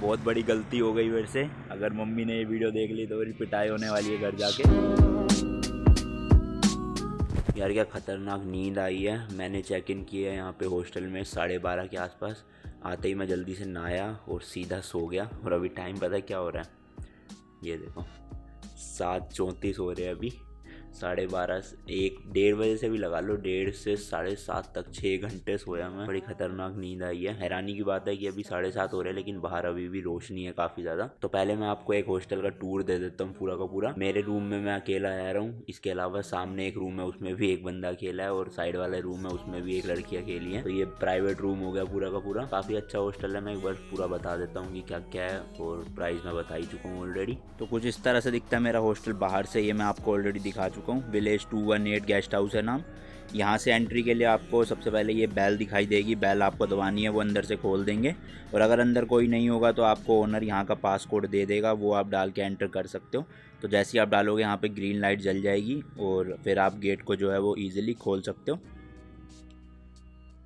बहुत बड़ी गलती हो गई मेरे से। अगर मम्मी ने ये वीडियो देख ली तो मेरी पिटाई होने वाली है घर जाके। यार क्या ख़तरनाक नींद आई है। मैंने चेक इन किया है यहाँ पे हॉस्टल में साढ़े बारह के आसपास। आते ही मैं जल्दी से नहाया और सीधा सो गया। और अभी टाइम पता क्या हो रहा है? ये देखो, सात चौंतीस हो रहे हैं अभी। साढ़े बारह एक, डेढ़ बजे से भी लगा लो, डेढ़ से साढ़े सात तक छः घंटे सोया मैं। बड़ी खतरनाक नींद आई है। हैरानी की बात है कि अभी साढ़े सात हो रहे हैं, लेकिन बाहर अभी भी रोशनी है काफ़ी ज़्यादा। तो पहले मैं आपको एक हॉस्टल का टूर दे देता हूँ पूरा का पूरा। मेरे रूम में मैं अकेला आ रहा हूँ। इसके अलावा सामने एक रूम है, उसमें भी एक बंदा अकेला है और साइड वाले रूम है, उसमें भी एक लड़की अकेली है। तो ये प्राइवेट रूम हो गया पूरा का पूरा। काफ़ी अच्छा हॉस्टल है, मैं एक बार पूरा बता देता हूँ कि क्या क्या है और प्राइस मैं बता ही चुका हूँ ऑलरेडी तो कुछ इस तरह से दिखता है मेरा हॉस्टल बाहर से, ये मैं आपको ऑलरेडी दिखा चुका हूँ। Village two one eight guest house है नाम। यहाँ से एंट्री के लिए आपको सबसे पहले ये बैल दिखाई देगी। बैल आपको दबानी है, वो अंदर से खोल देंगे। और अगर अंदर कोई नहीं होगा तो आपको ओनर यहाँ का पासकोड दे देगा। वो आप डाल के एंटर कर सकते हो। तो जैसे ही आप डालोगे, यहाँ पे ग्रीन लाइट जल जाएगी और फिर आप गेट को जो है वो ईजिली खोल सकते हो।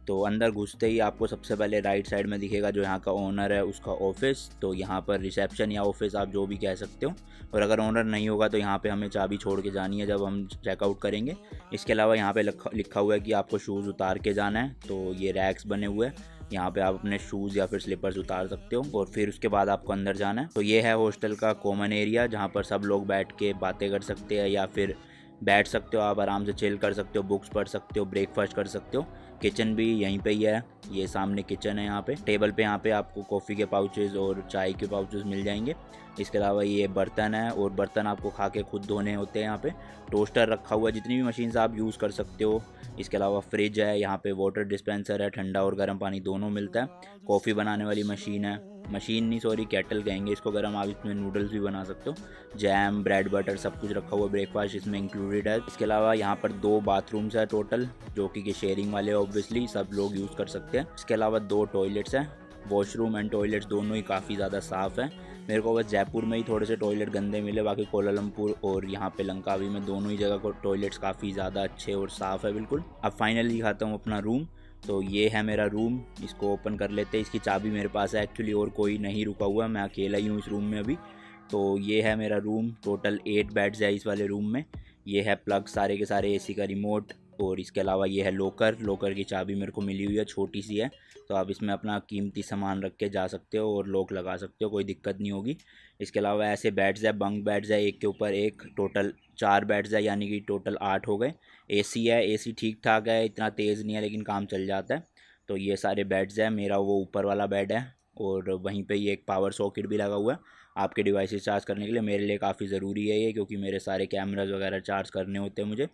तो अंदर घुसते ही आपको सबसे पहले राइट साइड में दिखेगा जो यहाँ का ओनर है, उसका ऑफ़िस तो यहाँ पर रिसेप्शन या ऑफ़िस आप जो भी कह सकते हो। और अगर ओनर नहीं होगा तो यहाँ पे हमें चाबी छोड़ के जानी है जब हम चेकआउट करेंगे। इसके अलावा यहाँ पे लिखा हुआ है कि आपको शूज़ उतार के जाना है। तो ये रैक्स बने हुए हैं। यहाँ पे आप अपने शूज़ या फिर स्लीपर्स उतार सकते हो। और फिर उसके बाद आपको अंदर जाना है। तो ये है हॉस्टल का कॉमन एरिया जहाँ पर सब लोग बैठ के बातें कर सकते हैं या फिर बैठ सकते हो आप, आराम से चिल कर सकते हो बुक्स पढ़ सकते हो ब्रेकफास्ट कर सकते हो। किचन भी यहीं पे ही है, ये सामने किचन है यहाँ पे। टेबल पे यहाँ पे आपको कॉफ़ी के पाउचेज़ और चाय के पाउचेज़ मिल जाएँगे। इसके अलावा ये बर्तन है और बर्तन आपको खा के खुद धोने होते हैं यहाँ पे। टोस्टर रखा हुआ है, जितनी भी मशीन आप यूज़ कर सकते हो। इसके अलावा फ्रिज है, यहाँ पे वाटर डिस्पेंसर है, ठंडा और गर्म पानी दोनों मिलता है। कॉफ़ी बनाने वाली मशीन है। मशीन नहीं सॉरी कैटल कहेंगे इसको गर्म आप इसमें नूडल्स भी बना सकते हो। जैम ब्रेड बटर सब कुछ रखा हुआ ब्रेकफास्ट इसमें इंक्लूडेड है। इसके अलावा यहाँ पर दो बाथरूम्स है टोटल जो कि शेयरिंग वाले ऑब्वियसली सब लोग यूज़ कर सकते हैं। इसके अलावा दो टॉयलेट्स हैं वॉशरूम एंड टॉयलेट्स दोनों ही काफ़ी ज़्यादा साफ़ हैं। मेरे को बस जयपुर में ही थोड़े से टॉयलेट गंदे मिले, बाकी कोलालमपुर और यहाँ पे लंकावी में दोनों ही जगह को टॉयलेट्स काफ़ी ज़्यादा अच्छे और साफ़ है, बिल्कुल। अब फाइनली दिखाता हूँ अपना रूम तो ये है मेरा रूम इसको ओपन कर लेते हैं। इसकी चाबी मेरे पास है। एक्चुअली और कोई नहीं रुका हुआ, मैं अकेला ही हूँ इस रूम में अभी। तो ये है मेरा रूम टोटल एट बेड्स है इस वाले रूम में। ये है प्लग सारे के सारे एसी का रिमोट और इसके अलावा ये है लोकर लोकर की चाबी मेरे को मिली हुई है, छोटी सी है। तो आप इसमें अपना कीमती सामान रख के जा सकते हो और लॉक लगा सकते हो, कोई दिक्कत नहीं होगी। इसके अलावा ऐसे बेड्स है बंक बेड्स है, एक के ऊपर एक टोटल चार बेड्स है, यानी कि टोटल आठ हो गए। एसी है एसी ठीक ठाक है, इतना तेज़ नहीं है, लेकिन काम चल जाता है। तो ये सारे बेड्स है, मेरा वो ऊपर वाला बेड है और वहीं पे ये एक पावर सॉकेट भी लगा हुआ है। आपके डिवाइसेस चार्ज करने के लिए मेरे लिए काफ़ी ज़रूरी है ये, क्योंकि मेरे सारे कैमराज वगैरह चार्ज करने होते हैं मुझे।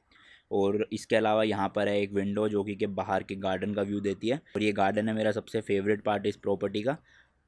और इसके अलावा यहाँ पर है एक विंडो जो कि के बाहर के गार्डन का व्यू देती है। और ये गार्डन है मेरा सबसे फेवरेट पार्ट इस प्रॉपर्टी का।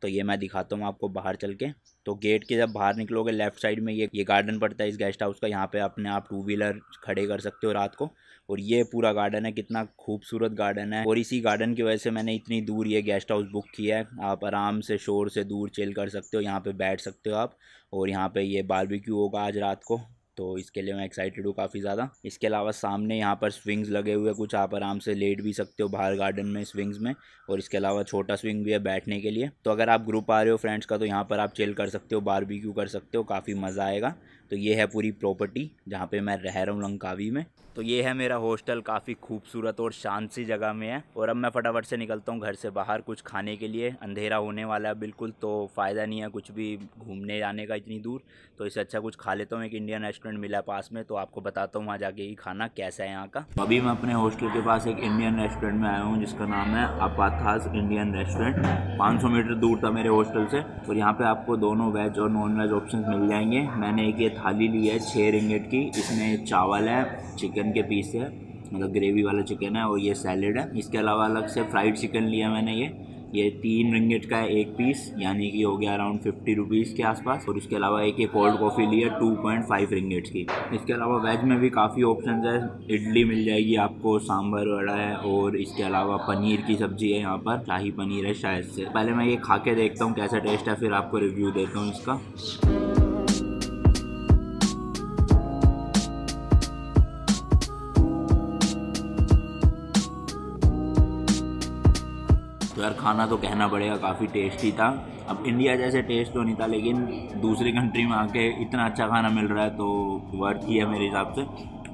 तो ये मैं दिखाता हूँ आपको बाहर चल के। तो गेट के जब बाहर निकलोगे लेफ़्ट साइड में ये ये गार्डन पड़ता है इस गेस्ट हाउस का। यहाँ पे अपने आप टू व्हीलर खड़े कर सकते हो रात को। और ये पूरा गार्डन है, कितना खूबसूरत गार्डन है। और इसी गार्डन की वजह से मैंने इतनी दूर ये गेस्ट हाउस बुक किया है। आप आराम से शोर से दूर चिल कर सकते हो, यहाँ पर बैठ सकते हो आप। और यहाँ पर ये बारबेक्यू होगा आज रात को। तो इसके लिए मैं एक्साइटेड हूँ काफ़ी ज़्यादा। इसके अलावा सामने यहाँ पर स्विंग्स लगे हुए कुछ, आप आराम से लेट भी सकते हो बाहर गार्डन में स्विंग्स में और इसके अलावा छोटा स्विंग भी है बैठने के लिए। तो अगर आप ग्रुप आ रहे हो फ्रेंड्स का तो यहाँ पर आप चिल कर सकते हो बारबेक्यू कर सकते हो, काफ़ी मज़ा आएगा। तो ये है पूरी प्रॉपर्टी जहाँ पे मैं रह रहा हूँ लंकावी में। तो ये है मेरा हॉस्टल काफ़ी खूबसूरत और शांत सी जगह में है। और अब मैं फटाफट से निकलता हूँ घर से बाहर कुछ खाने के लिए। अंधेरा होने वाला है बिल्कुल तो फ़ायदा नहीं है कुछ भी घूमने जाने का इतनी दूर। तो इससे अच्छा कुछ खा लेता हूँ, एक इंडियन रेस्टोरेंट मिला पास में तो आपको बताता हूँ वहाँ जाके ही खाना कैसा है यहाँ का। अभी मैं अपने हॉस्टल के पास एक इंडियन रेस्टोरेंट में आया हूँ, जिसका नाम है अपाथास इंडियन रेस्टोरेंट। पाँच सौ मीटर दूर था मेरे हॉस्टल से, और यहाँ पे आपको दोनों वेज और नॉन वेज ऑप्शन मिल जाएँगे। मैंने एक ये थाली ली है, छः रिंगेट की, इसमें चावल है, चिकन के पीस है मतलब ग्रेवी वाला चिकन है, और ये सैलेड है। इसके अलावा अलग से फ्राइड चिकन लिया मैंने ये। ये तीन रिंगेट का एक पीस यानी कि हो गया अराउंड फिफ्टी रुपीज़ के आसपास, और इसके अलावा एक ये कोल्ड कॉफ़ी लिया टू पॉइंट फाइव रिंगेट्स की। इसके अलावा वेज में भी काफ़ी ऑप्शन है, इडली मिल जाएगी आपको, सांभर वड़ा है, और इसके अलावा पनीर की सब्ज़ी है यहाँ पर, शाही पनीर है शायद से। पहले मैं ये खा के देखता हूँ कैसा टेस्ट है, फिर आपको रिव्यू देता हूँ इसका। तो यार खाना तो कहना पड़ेगा, काफ़ी टेस्टी था। अब इंडिया जैसे टेस्ट तो नहीं था, लेकिन दूसरी कंट्री में आके इतना अच्छा खाना मिल रहा है तो वर्थ ही है मेरे हिसाब से।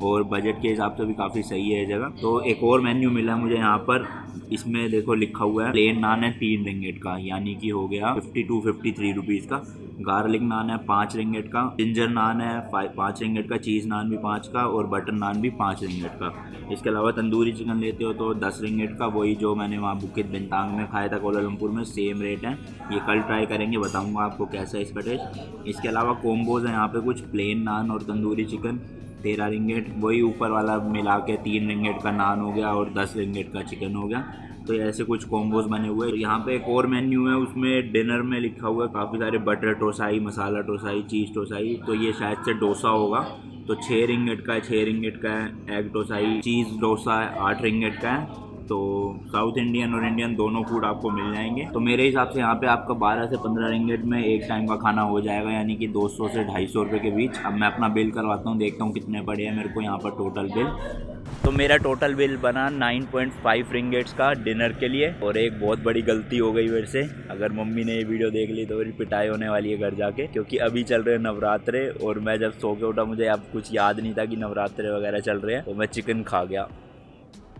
और बजट के हिसाब से भी काफ़ी सही है जगह। तो एक और मेन्यू मिला है मुझे यहाँ पर। इसमें देखो लिखा हुआ है प्लेन नान है तीन रिंगेट का यानी कि हो गया fifty two fifty three rupees का। गार्लिक नान है, पाँच रिंगेट का। जिंजर नान है पाँच रिंगेट का। चीज़ नान भी पाँच का और बटर नान भी पाँच रिंगेट का। इसके अलावा तंदूरी चिकन लेते हो तो दस रिंगेट का। वही जो मैंने वहाँ बुकित बिंतांग में खाया था कोलालमपुर में सेम रेट है। ये कल ट्राई करेंगे, बताऊँगा आपको कैसा है इसका टेस्ट इसके अलावा कोम्बोज है यहाँ पर कुछ प्लेन नान और तंदूरी चिकन तेरह रिंगेट, वही ऊपर वाला मिला के तीन रिंगेट का नान हो गया और दस रिंगेट का चिकन हो गया। तो ऐसे कुछ कॉम्बोज बने हुए यहाँ पे एक और मेन्यू है, उसमें डिनर में लिखा हुआ है, काफ़ी सारे बटर टोसाई, मसाला टोसाई चीज़ टोसाई। तो ये शायद से डोसा होगा। तो छः रिंगेट का है छः रिंगेट का है एग टोसाई चीज़ डोसा है आठ रिंगेट का है। तो साउथ इंडियन और इंडियन दोनों फ़ूड आपको मिल जाएँगे। तो मेरे हिसाब से यहाँ पे आपका 12 से 15 रिंगेट में एक टाइम का खाना हो जाएगा, यानी कि 200 से ढाई सौ के बीच। अब मैं अपना बिल करवाता हूँ, देखता हूँ कितने पड़े हैं मेरे को यहाँ पर टोटल बिल तो मेरा टोटल बिल बना 9.5 रिंगेट्स का डिनर के लिए। और एक बहुत बड़ी गलती हो गई मेरे से। अगर मम्मी ने ये वीडियो देख ली तो मेरी पिटाई होने वाली है घर जाके, क्योंकि अभी चल रहे नवरात्रे। और मैं जब सो के उठा, मुझे अब कुछ याद नहीं था कि नवरात्रे वगैरह चल रहे हैं तो मैं चिकन खा गया।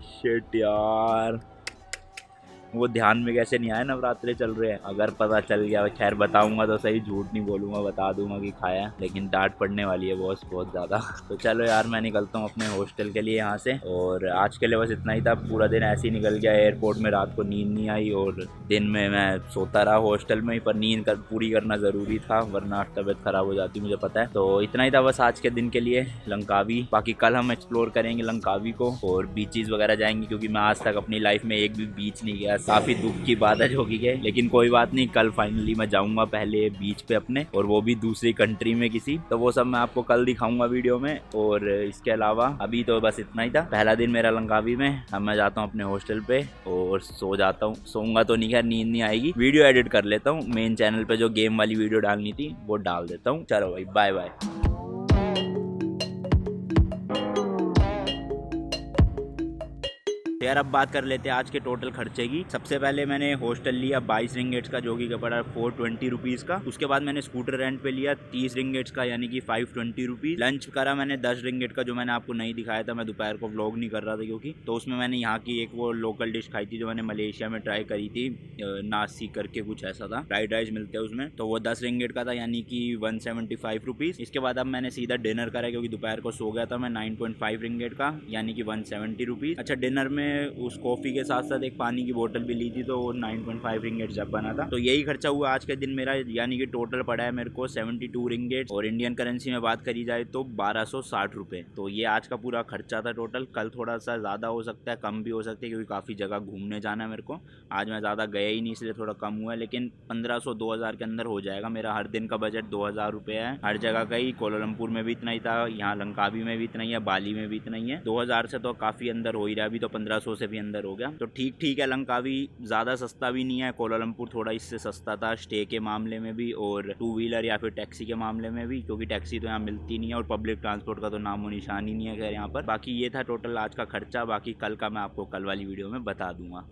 शिट यार वो ध्यान में कैसे नहीं आया? नवरात्रे चल रहे हैं। अगर पता चल गया, खैर बताऊँगा तो सही, झूठ नहीं बोलूँगा, बता दूँगा कि खाया लेकिन डांट पड़ने वाली है बॉस बहुत ज़्यादा। तो चलो यार, मैं निकलता हूँ अपने हॉस्टल के लिए यहाँ से। और आज के लिए बस इतना ही था। पूरा दिन ऐसे ही निकल गया। एयरपोर्ट में रात को नींद नहीं आई और दिन में मैं सोता रहा हॉस्टल में पर नींद कर, पूरी करना ज़रूरी था, वरना तबियत ख़राब हो जाती, मुझे पता है। तो इतना ही था बस आज के दिन के लिए। लंकावी। बाकी कल हम एक्सप्लोर करेंगे लंकावी को, और बीचेज वगैरह जाएँगे, क्योंकि मैं आज तक अपनी लाइफ में एक भी बीच नहीं गया। काफ़ी दुख की बात है जो की है। लेकिन कोई बात नहीं, कल फाइनली मैं जाऊँगा पहले बीच पे अपने, और वो भी दूसरी कंट्री में किसी। तो वो सब मैं आपको कल दिखाऊँगा वीडियो में, और इसके अलावा अभी तो बस इतना ही था। पहला दिन मेरा लंकावी में, अब मैं जाता हूँ अपने हॉस्टल पे, और सो जाता हूँ। सोऊँगा तो नहीं, खैर नींद नहीं आएगी। वीडियो एडिट कर लेता हूँ। मेन चैनल पे जो गेम वाली वीडियो डालनी थी, वो डाल देता हूँ। चलो भाई बाय बाय तो यार अब बात कर लेते हैं आज के टोटल खर्चे की। सबसे पहले मैंने हॉस्टल लिया बाईस रिंगेट्स का, जो कि पड़ा फोर ट्वेंटी रुपीज़ का। उसके बाद मैंने स्कूटर रेंट पे लिया तीस रिंगेट्स का, यानी कि फाइव ट्वेंटी रुपीज़ लंच करा मैंने दस रिंगेट का, जो मैंने आपको नहीं दिखाया था, मैं दोपहर को व्लॉग नहीं कर रहा था क्योंकि। तो उसमें मैंने यहाँ की एक वो लोकल डिश खाई थी, जो मैंने मलेशिया में ट्राई करी थी नासी करके कुछ ऐसा था। फ्राइड राइस मिलते हैं उसमें। तो वो दस रिंगेट का था, यानी कि वन सेवेंटी फाइव रुपीज़ इसके बाद अब मैंने सीधा डिनर करा, क्योंकि दोपहर को सो गया था मैं नाइन पॉइंट फाइव रिंगेट का, यानी कि वन सेवेंटी रुपीज़ अच्छा डिनर में उस कॉफ़ी के साथ साथ एक पानी की बोतल भी ली थी तो वो नाइन पॉइंट फाइव रिंगेट जब बना था। तो यही खर्चा हुआ आज के दिन मेरा, यानी कि टोटल पड़ा है मेरे को सेवेंटी टू रिंगेट और इंडियन करेंसी में बात करी जाए तो बारह सौ साठ रुपये तो ये आज का पूरा खर्चा था टोटल कल थोड़ा सा ज़्यादा हो सकता है, कम भी हो सकता है, क्योंकि काफ़ी जगह घूमने जाना है मेरे को। आज मैं ज़्यादा गया ही नहीं, इसलिए थोड़ा कम हुआ है, लेकिन पंद्रह सौ दो हज़ार के अंदर हो जाएगा मेरा। हर दिन का बजट दो हज़ार रुपये है। हर जगह का ही कोलमपुर में भी इतना ही था, यहाँ लंकावी में भी इतना ही है, बाली में भी इतना ही है। दो हज़ार से तो काफ़ी अंदर हो ही रहा है, अभी तो पंद्रह सौ से भी अंदर हो गया। तो ठीक ठीक है लंका भी ज़्यादा सस्ता भी नहीं है कोलालमपुर थोड़ा इससे सस्ता था, स्टे के मामले में भी और टू व्हीलर या फिर टैक्सी के मामले में भी, क्योंकि टैक्सी तो यहाँ मिलती नहीं है और पब्लिक ट्रांसपोर्ट का तो नामो निशान ही नहीं है खैर यहाँ पर। बाकी ये था टोटल आज का खर्चा, बाकी कल का मैं आपको कल वाली वीडियो में बता दूँगा।